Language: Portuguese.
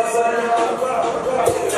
Nossa,